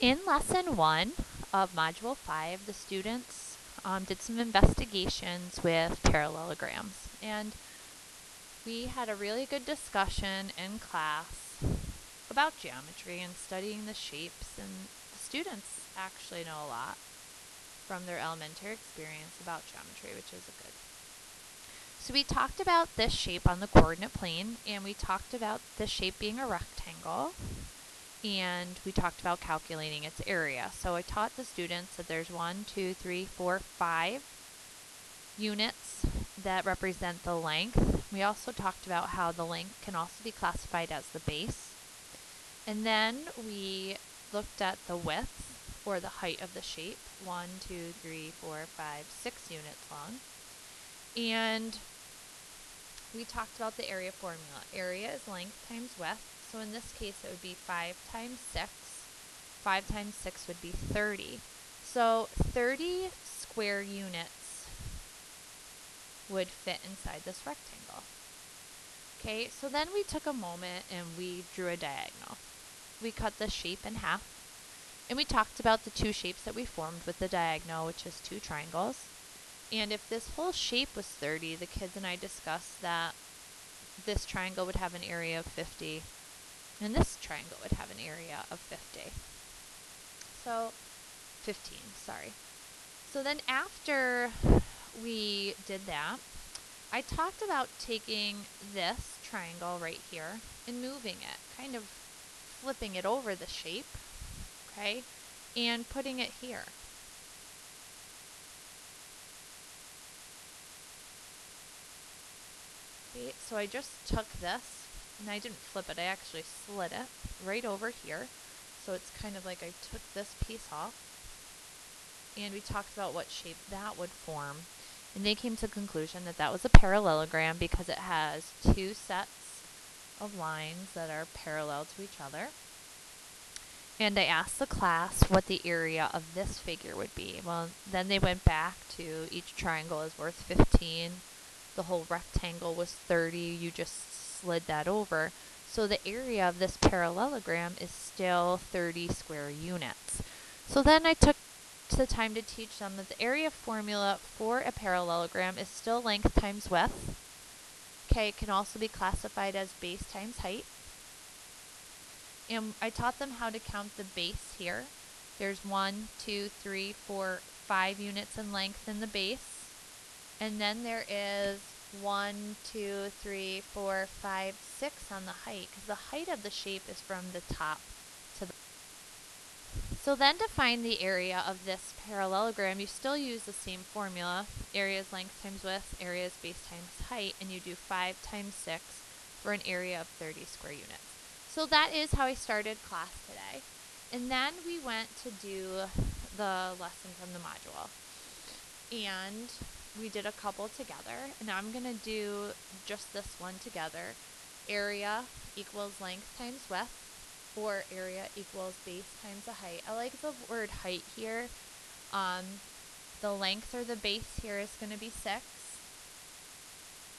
In lesson one of module five, the students um, did some investigations with parallelograms. And we had a really good discussion in class about geometry and studying the shapes. And the students actually know a lot from their elementary experience about geometry, which is a good. So we talked about this shape on the coordinate plane, and we talked about this shape being a rectangle and we talked about calculating its area. So I taught the students that there's one, two, three, four, five units that represent the length. We also talked about how the length can also be classified as the base. And then we looked at the width or the height of the shape, one, two, three, four, five, six units long. And we talked about the area formula. Area is length times width so in this case, it would be 5 times 6. 5 times 6 would be 30. So 30 square units would fit inside this rectangle. Okay, so then we took a moment and we drew a diagonal. We cut the shape in half. And we talked about the two shapes that we formed with the diagonal, which is two triangles. And if this whole shape was 30, the kids and I discussed that this triangle would have an area of 50 and this triangle would have an area of 50. So 15, sorry. So then after we did that, I talked about taking this triangle right here and moving it, kind of flipping it over the shape, okay, and putting it here. Okay, so I just took this and I didn't flip it, I actually slid it right over here. So it's kind of like I took this piece off and we talked about what shape that would form. And they came to the conclusion that that was a parallelogram because it has two sets of lines that are parallel to each other. And I asked the class what the area of this figure would be. Well, then they went back to each triangle is worth 15. The whole rectangle was 30. You just slid that over. So the area of this parallelogram is still 30 square units. So then I took the time to teach them that the area formula for a parallelogram is still length times width. Okay, it can also be classified as base times height. And I taught them how to count the base here. There's one, two, three, four, five units in length in the base. And then there is one, two, three, four, five, six on the height because the height of the shape is from the top to the so then to find the area of this parallelogram, you still use the same formula. Area is length times width, area is base times height, and you do 5 times 6 for an area of 30 square units. So that is how I started class today. And then we went to do the lesson from the module. And we did a couple together. And I'm going to do just this one together. Area equals length times width, or area equals base times the height. I like the word height here. Um, the length or the base here is going to be 6.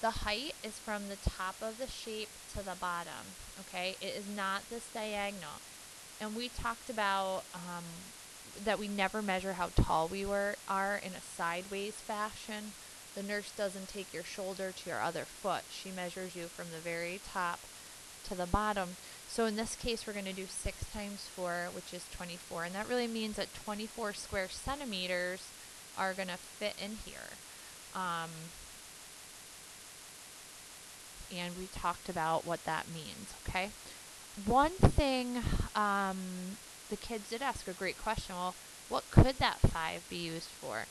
The height is from the top of the shape to the bottom, okay? It is not this diagonal. And we talked about um, that we never measure how tall we were are in a sideways fashion. The nurse doesn't take your shoulder to your other foot. She measures you from the very top to the bottom. So in this case, we're going to do 6 times 4, which is 24. And that really means that 24 square centimeters are going to fit in here. Um, and we talked about what that means, okay? One thing um, the kids did ask a great question. Well, what could that 5 be used for?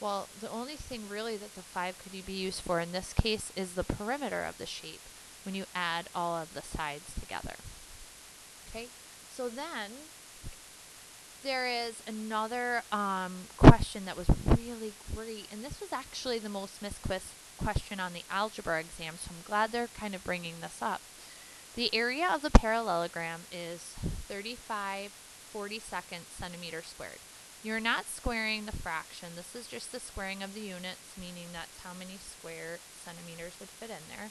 Well, the only thing really that the 5 could be used for in this case is the perimeter of the shape when you add all of the sides together. Okay, so then there is another um, question that was really great, and this was actually the most missed question on the algebra exam, so I'm glad they're kind of bringing this up. The area of the parallelogram is 35 42nd centimeter squared. You're not squaring the fraction. This is just the squaring of the units, meaning that's how many square centimeters would fit in there.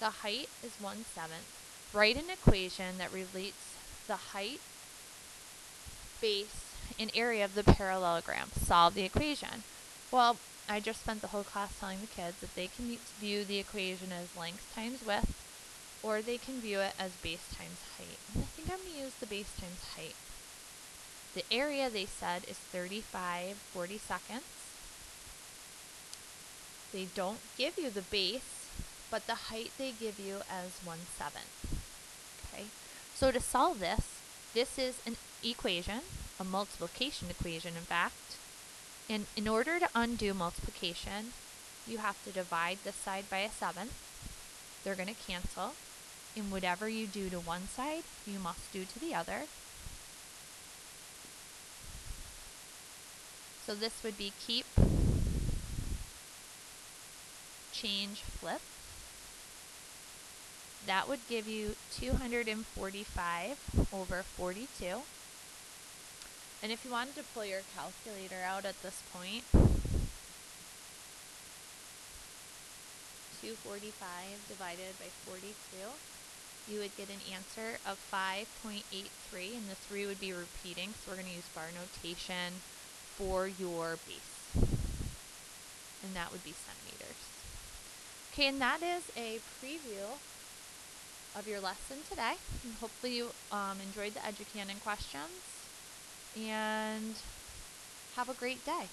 The height is 1 seventh. Write an equation that relates the height base and area of the parallelogram. Solve the equation. Well, I just spent the whole class telling the kids that they can view the equation as length times width, or they can view it as base times height. And I think I'm going to use the base times height. The area, they said, is 35 40 seconds. They don't give you the base, but the height they give you as 1 seventh. Okay, so to solve this, this is an equation, a multiplication equation in fact, and in order to undo multiplication, you have to divide this side by a seventh. They're going to cancel. And whatever you do to one side, you must do to the other. So this would be keep, change, flip. That would give you 245 over 42. And if you wanted to pull your calculator out at this point, 245 divided by 42, you would get an answer of 5.83, and the 3 would be repeating, so we're going to use bar notation for your base. And that would be centimeters. Okay, and that is a preview of your lesson today. And hopefully you um, enjoyed the eduCanon questions and have a great day.